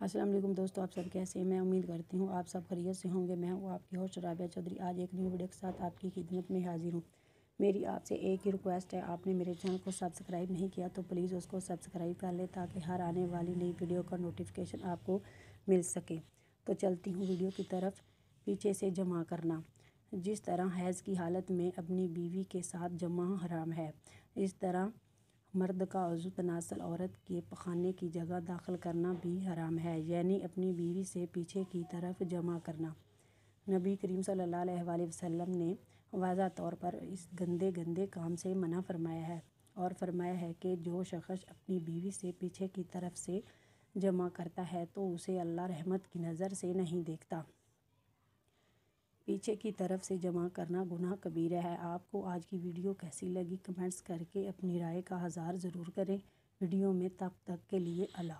अस्सलाम वालेकुम दोस्तों, आप सब कैसे हैं? मैं उम्मीद करती हूँ आप सब खरीत से होंगे। मैं हूँ आपकी होस्ट राबिया चौधरी। आज एक न्यू वीडियो के साथ आपकी खिदमत में हाजिर हूँ। मेरी आपसे एक ही रिक्वेस्ट है, आपने मेरे चैनल को सब्सक्राइब नहीं किया तो प्लीज़ उसको सब्सक्राइब कर ले ताकि हर आने वाली नई वीडियो का नोटिफिकेशन आपको मिल सके। तो चलती हूँ वीडियो की तरफ़, पीछे से जमा करना। जिस तरह हैज़ की हालत में अपनी बीवी के साथ जमा हराम है, इस तरह मर्द का अजू तनासल औरत के पखाने की जगह दाखिल करना भी हराम है, यानी अपनी बीवी से पीछे की तरफ़ जमा करना। नबी करीम सल्लल्लाहु अलैहि वसल्लम ने वाज़ा तौर पर इस गंदे गंदे काम से मना फरमाया है और फरमाया है कि जो शख्स अपनी बीवी से पीछे की तरफ़ से जमा करता है तो उसे अल्लाह रहमत की नज़र से नहीं देखता। पीछे की तरफ़ से जमा करना गुनाह कबीरा है। आपको आज की वीडियो कैसी लगी कमेंट्स करके अपनी राय का हज़ार ज़रूर करें। वीडियो में तब तक के लिए अल्लाह